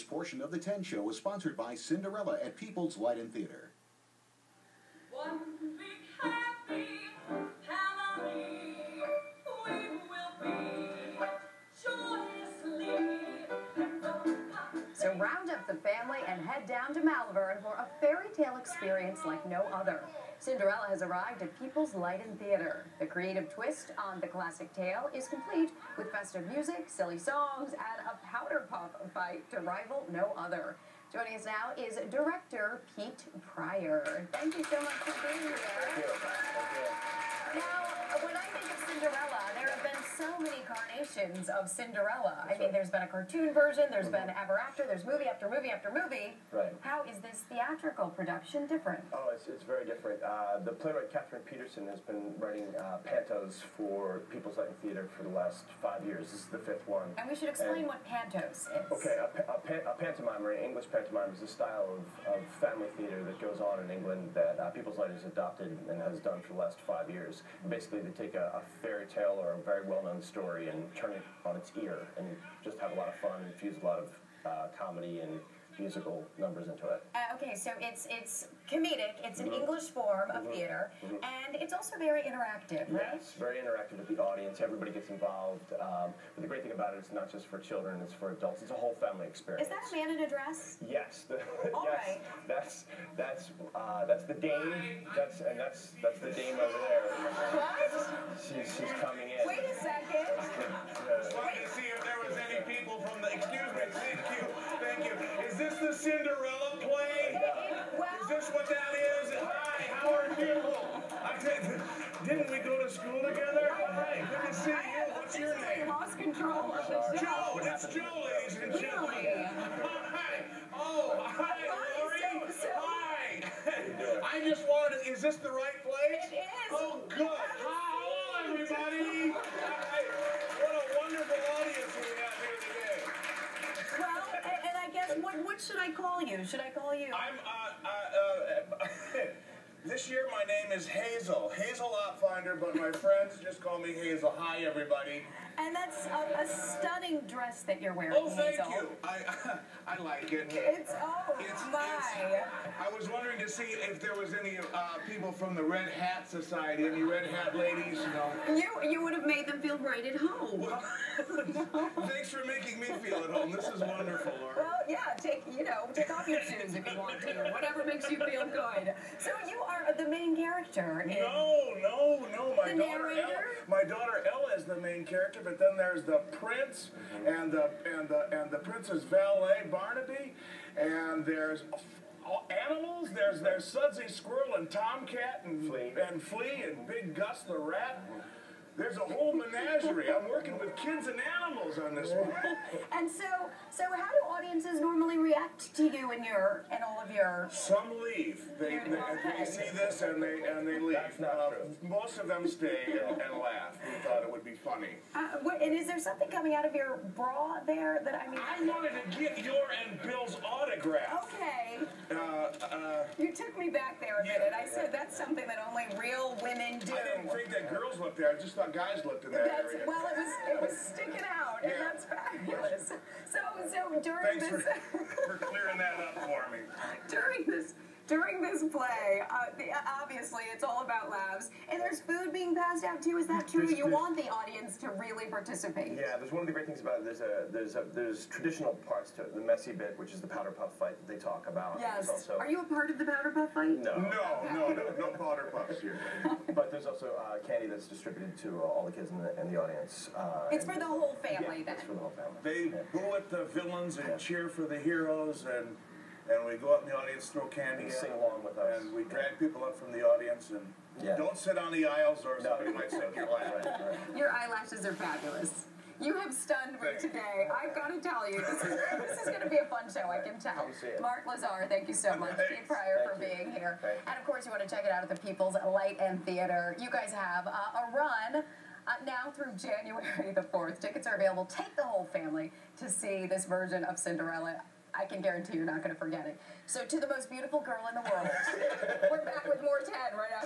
This portion of the 10 show was sponsored by Cinderella at People's Light and Theater. One big happy family we will be joyously. So round up the family and head down to Malvern for a fairy tale experience like no other. Cinderella has arrived at People's Light and Theater. The creative twist on the classic tale is complete with festive music, silly songs, and a powder puff fight to rival no other. Joining us now is director Pete Pryor. Thank you so much for being here. Now, when I think of Cinderella, there have been so many carnations of Cinderella. I mean, there's been a cartoon version, there's been ever after, there's movie after movie after movie. Right. How is this theatrical production different? Oh, it's, it's very different. Uh, the playwright Kathryn Petersen has been writing uh, pantos for People's Light and Theater for the last five years. This is the fifth one. And we should explain And- what pantos is. Okay, a, a, pa- a pantomime or an English pantomime is a style of, of family theater that goes on in England that uh, People's Light has adopted and has done for the last five years. Basically, they take a, a fairy tale or a very well-known story and turn it on its ear and just have a lot of fun, and infuse a lot of uh, comedy and musical numbers into it. Uh, okay, so it's it's comedic. It's an Mhm. English form of Mhm. theater, Mhm. and it's also very interactive, right? Yes, very interactive with the audience. Everybody gets involved. Um, but the great thing about it, it's not just for children; it's for adults. It's a whole family experience. Is that a man in a dress? Yes, the, All yes, right. that's that's uh, that's the dame. That's and that's that's the dame over there. What? She's she's coming in. Wait didn't we go to school together? Hi. Good to see you. What's your I name? lost control of the show. Joe. It's Joe, ladies and gentlemen. Hi. Oh, hi, Lori. Hi. I just wanted. To, is this the right place? It is. Oh, good. Hi, hello, everybody. Hi. What a wonderful audience we have here today. Well, and, and I guess what what should I call you? Should I call you? I'm, uh, uh, uh, this year my name is Hazel. Hazel Opfinder, but my friends just call me Hazel. Hi, everybody. And that's a, a stunning dress that you're wearing, Oh, thank Hazel. you. I, I like it. It's oh It's- my. I was wondering to see if there was any uh, people from the Red Hat Society, any Red Hat ladies, you know. You you would have made them feel right at home. No. Thanks for making me feel at home. This is wonderful, Laura. Well, yeah, take you know, take off your shoes if you want to. Whatever makes you feel good. So you are the main character in No, no, no. My daughter. Ella, my daughter Ella is the main character, but then there's the prince and the and the and the prince's valet Barnaby, and there's animals. There's there's Sudsy Squirrel and Tomcat and Flea. and Flea and Big Gus the rat. There's a whole menagerie. I'm working with kids and animals on this one. And so so how do audiences normally react to you and your and all of your Some leave. They, they, they see this and they and they leave. That's not Uh, true. Most of them stay and, and laugh. We thought it would be funny. uh, what, and is there something coming out of your bra there that I mean I wanted to get your and Bill's autograph. Okay. Uh, uh, You took me back there a Yeah. minute. I said that's something that only real women do. I didn't think that girls looked there. I just thought guys looked in that That's area. well, it was it was sticking out, and that's fabulous. So so during Thanks for, this for clearing that up for me. during during this play, uh, the, obviously it's all about laughs, and there's food being passed out too. Is that true? There's- You there's- want the audience to really participate. Yeah, there's one of the great things about it. There's a there's a there's traditional parts to it. The messy bit, which is the powder puff fight that they talk about. Yes. Also, Are you a part of the powder puff fight? No. No, no, no, no powder puffs here. But there's also uh, candy that's distributed to uh, all the kids in the, in the audience. Uh, It's for the whole family yeah, then. It's for the whole family. They Yeah. boo at the villains and cheer for the heroes, and and we go out in the audience, throw candy, And sing along with us. and we drag people up from the audience, and Yeah. don't sit on the aisles or No. somebody might sit on your lap. Right, right. Your eyelashes are fabulous. You have stunned me today. I've got to tell you, this is, this is going to be a fun show, I can tell. Come see it. Mark Lazar, thank you so much. Thanks. Pete Pryor for you. being here. Thank. And of course, you want to check it out at the People's Light and Theater. You guys have uh, a run. Uh, now through January the 4th. Tickets are available. Take the whole family to see this version of Cinderella. I can guarantee you're not going to forget it. So, to the most beautiful girl in the world, we're back with more 10 right after.